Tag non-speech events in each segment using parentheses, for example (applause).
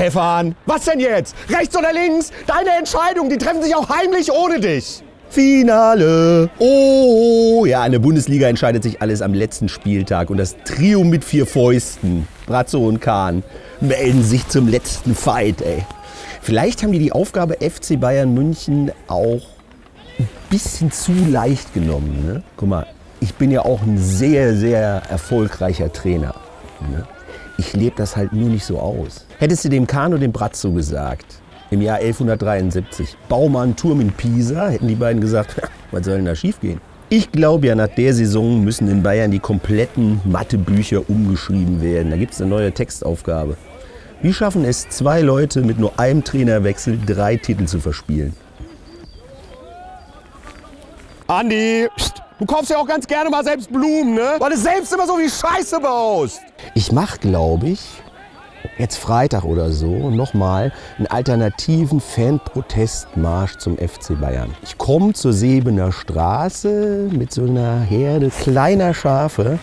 Stefan, was denn jetzt? Rechts oder links? Deine Entscheidung, die treffen sich auch heimlich ohne dich. Finale. Oh, ja, in der Bundesliga entscheidet sich alles am letzten Spieltag. Und das Trio mit vier Fäusten, Brazzo und Kahn, melden sich zum letzten Fight, ey. Vielleicht haben die die Aufgabe FC Bayern München auch ein bisschen zu leicht genommen. Ne? Guck mal, ich bin ja auch ein sehr, sehr erfolgreicher Trainer. Ne? Ich lebe das halt nur nicht so aus. Hättest du dem Kahn und dem Brazzo gesagt, im Jahr 1173, bau mal einen Turm in Pisa, hätten die beiden gesagt, was soll denn da schiefgehen? Ich glaube ja, nach der Saison müssen in Bayern die kompletten Mathebücher umgeschrieben werden. Da gibt es eine neue Textaufgabe. Wie schaffen es zwei Leute mit nur einem Trainerwechsel drei Titel zu verspielen? Andi, du kaufst ja auch ganz gerne mal selbst Blumen, ne? Weil du selbst immer so wie Scheiße baust. Ich mach, glaube ich, jetzt Freitag oder so nochmal einen alternativen Fanprotestmarsch zum FC Bayern. Ich komme zur Sebener Straße mit so einer Herde kleiner Schafe.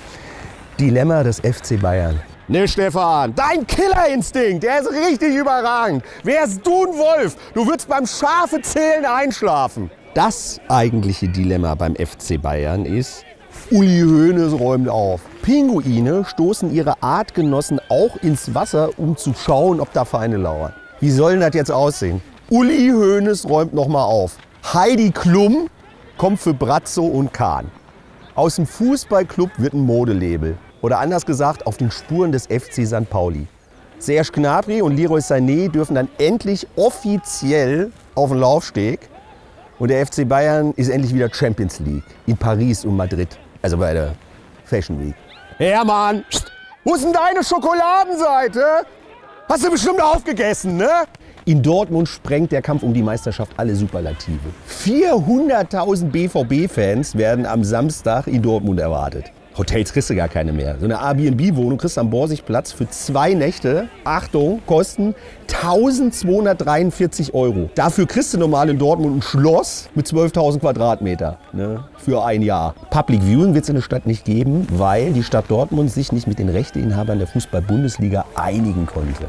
Dilemma des FC Bayern. Ne, Stefan, dein Killerinstinkt, der ist richtig überragend. Wärst du ein Wolf, du würdest beim Schafezählen einschlafen. Das eigentliche Dilemma beim FC Bayern ist, Uli Hoeneß räumt auf. Pinguine stoßen ihre Artgenossen auch ins Wasser, um zu schauen, ob da Feinde lauern. Wie soll denn das jetzt aussehen? Uli Hoeneß räumt nochmal auf. Heidi Klum kommt für Brazzo und Kahn. Aus dem Fußballclub wird ein Modelabel. Oder anders gesagt, auf den Spuren des FC St. Pauli. Serge Gnabry und Leroy Sané dürfen dann endlich offiziell auf den Laufsteg. Und der FC Bayern ist endlich wieder Champions League in Paris und Madrid. Also bei der Fashion Week. Hermann, wo ist denn deine Schokoladenseite? Hast du bestimmt aufgegessen, ne? In Dortmund sprengt der Kampf um die Meisterschaft alle Superlative. 400.000 BVB-Fans werden am Samstag in Dortmund erwartet. Hotels kriegst du gar keine mehr. So eine Airbnb-Wohnung kriegst du am Borsigplatz für zwei Nächte, Achtung, kosten 1243 Euro. Dafür kriegst du normal in Dortmund ein Schloss mit 12.000 Quadratmeter ne, für ein Jahr. Public Viewing wird es in der Stadt nicht geben, weil die Stadt Dortmund sich nicht mit den Rechteinhabern der Fußball-Bundesliga einigen konnte.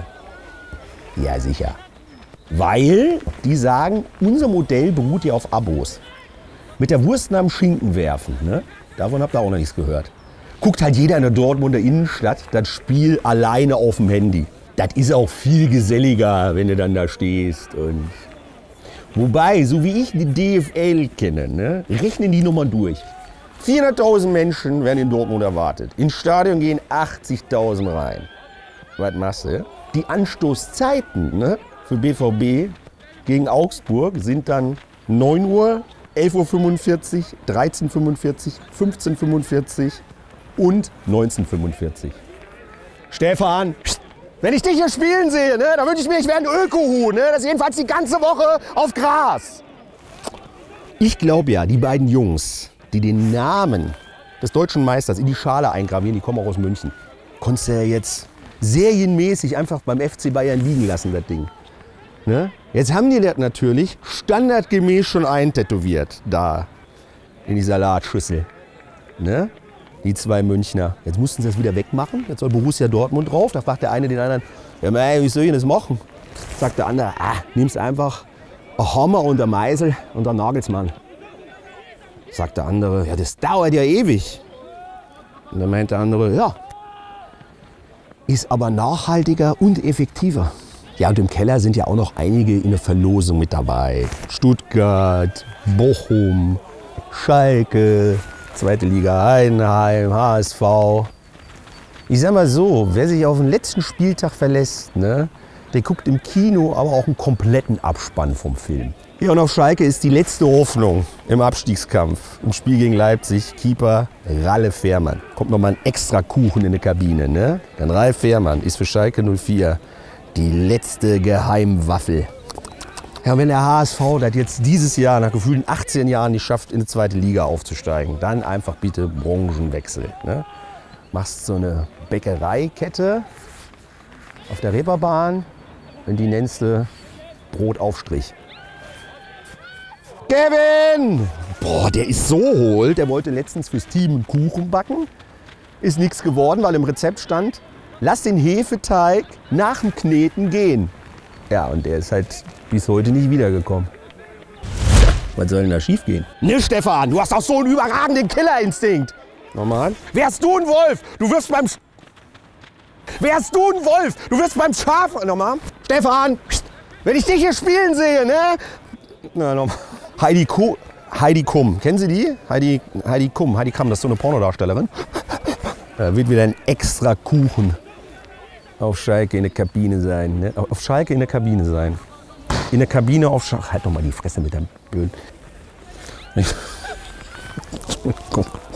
Ja, sicher. Weil die sagen, unser Modell beruht ja auf Abos. Mit der Wurst am Schinken werfen, ne? davon habt ihr auch noch nichts gehört guckt halt jeder in der Dortmunder Innenstadt das Spiel alleine auf dem Handy. Das ist auch viel geselliger, wenn du dann da stehst. Und Wobei, so wie ich die DFL kenne, ne, rechnen die nochmal durch. 400.000 Menschen werden in Dortmund erwartet. Ins Stadion gehen 80.000 rein. Was machst du? Die Anstoßzeiten ne, für BVB gegen Augsburg sind dann 9 Uhr, 11.45 Uhr, 13.45 Uhr, 15.45 Uhr, und 1945. Stefan, wenn ich dich hier spielen sehe, ne, dann wünsche ich mir, ich wäre ein Ökohuhn. Ne? Das ist jedenfalls die ganze Woche auf Gras. Ich glaube ja, die beiden Jungs, die den Namen des deutschen Meisters in die Schale eingravieren, die kommen auch aus München. Konntest du ja jetzt serienmäßig einfach beim FC Bayern liegen lassen, das Ding. Ne? Jetzt haben die das natürlich standardgemäß schon eintätowiert, da in die Salatschüssel. Ne? Die zwei Münchner. Jetzt mussten sie das wieder wegmachen. Jetzt soll Borussia Dortmund drauf. Da fragt der eine den anderen, ja, mei, wie soll ich das machen? Sagt der andere, ah, nimm's einfach ein Hammer und ein Meißel und ein Nagelsmann. Sagt der andere, ja, das dauert ja ewig. Und dann meint der andere, ja, ist aber nachhaltiger und effektiver. Ja, und im Keller sind ja auch noch einige in der Verlosung mit dabei. Stuttgart, Bochum, Schalke, Zweite Liga Heidenheim, HSV. Ich sag mal so, wer sich auf den letzten Spieltag verlässt, ne, der guckt im Kino aber auch einen kompletten Abspann vom Film. Ja, und auf Schalke ist die letzte Hoffnung im Abstiegskampf. Im Spiel gegen Leipzig, Keeper Ralle Fährmann. Kommt noch mal ein extra Kuchen in die Kabine, ne? Dann Ralf Fährmann ist für Schalke 04 die letzte Geheimwaffel. Ja, wenn der HSV das jetzt dieses Jahr nach gefühlten 18 Jahren nicht schafft, in die zweite Liga aufzusteigen, dann einfach bitte Branchenwechsel. Ne? Machst so eine Bäckereikette auf der Reeperbahn und die nennst du Brotaufstrich. Kevin! Boah, der ist so hohl. Der wollte letztens fürs Team einen Kuchen backen. Ist nichts geworden, weil im Rezept stand lass den Hefeteig nach dem Kneten gehen. Ja, und der ist halt bis heute nicht wiedergekommen. Was soll denn da schief gehen? Ne, Stefan, du hast auch so einen überragenden Killerinstinkt. Nochmal. Wärst du ein Wolf, du wirst beim... Sch Wärst du ein Wolf, du wirst beim Schaf... Nochmal. Stefan, wenn ich dich hier spielen sehe, ne? Na, nochmal. Heidi Ko Heidi Kum. Kennen Sie die? Heidi, Heidi Kum. Heidi Kam, das ist so eine Pornodarstellerin. Da wird wieder ein extra Kuchen auf Schalke in der Kabine sein. Ne? Auf Schalke in der Kabine sein. In der Kabine auf Schalke. Halt doch mal die Fresse mit der blöden. Entschuldigung. (laughs)